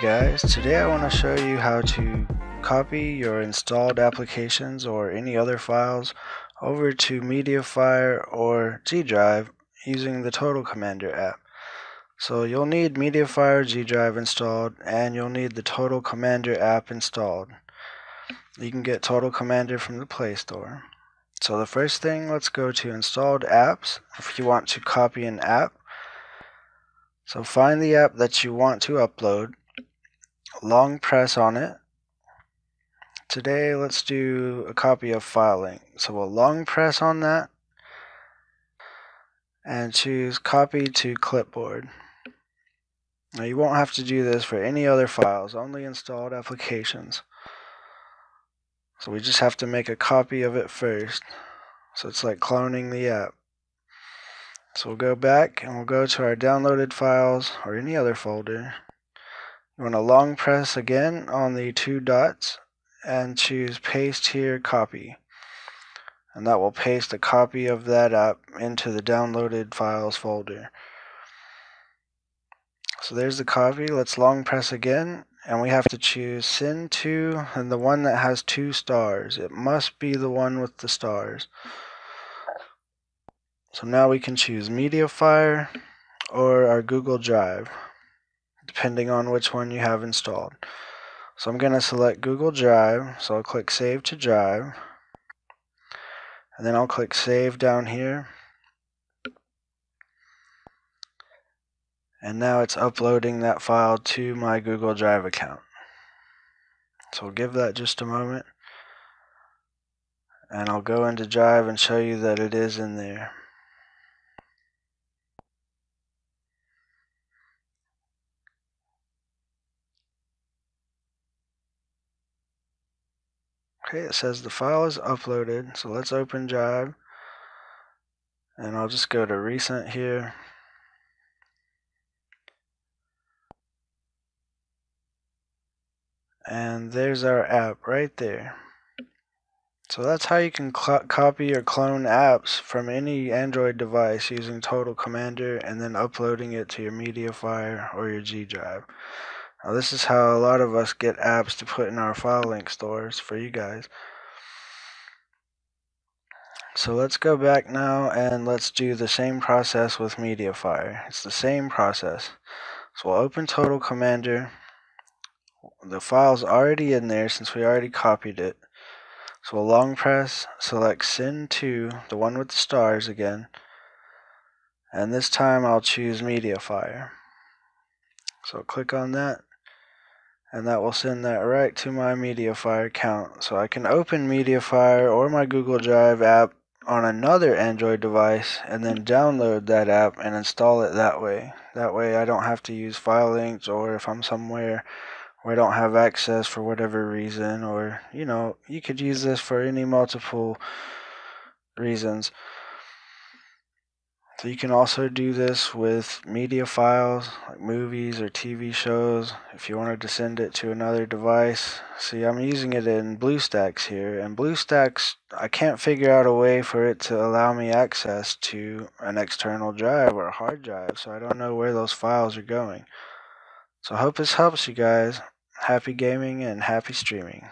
guys, today I want to show you how to copy your installed applications or any other files over to Mediafire or G Drive using the Total Commander app. So you'll need Mediafire G Drive installed and you'll need the Total Commander app installed. You can get Total Commander from the Play Store. So the first thing, let's go to installed apps. If you want to copy an app, so find the app that you want to upload, long press on it. Today let's do a copy of FileLink. So we'll long press on that and choose copy to clipboard. Now you won't have to do this for any other files, only installed applications. So we just have to make a copy of it first. So it's like cloning the app. So we'll go back and we'll go to our downloaded files or any other folder. You want to long press again on the two dots and choose paste here copy. And that will paste a copy of that app into the downloaded files folder. So there's the copy. Let's long press again and we have to choose send to and the one that has two stars. It must be the one with the stars. So now we can choose Mediafire or our Google Drive, depending on which one you have installed. So I'm going to select Google Drive, so I'll click Save to Drive, and then I'll click Save down here. And now it's uploading that file to my Google Drive account. So we'll give that just a moment. And I'll go into Drive and show you that it is in there. Okay, it says the file is uploaded, so let's open Drive. And I'll just go to recent here. And there's our app right there. So that's how you can copy or clone apps from any Android device using Total Commander and then uploading it to your Mediafire or your G Drive. Now this is how a lot of us get apps to put in our file link stores for you guys. So let's go back now and let's do the same process with Mediafire. It's the same process. So we'll open Total Commander. The file's already in there since we already copied it. So we'll long press, select send to, the one with the stars again. And this time I'll choose Mediafire. So click on that and that will send that right to my Mediafire account. So I can open Mediafire or my Google Drive app on another Android device and then download that app and install it that way. That way I don't have to use file links or if I'm somewhere where I don't have access for whatever reason or you know, you could use this for any multiple reasons. So you can also do this with media files, like movies or TV shows, if you wanted to send it to another device. See, I'm using it in BlueStacks here, and BlueStacks, I can't figure out a way for it to allow me access to an external drive or a hard drive, so I don't know where those files are going. So I hope this helps you guys. Happy gaming and happy streaming.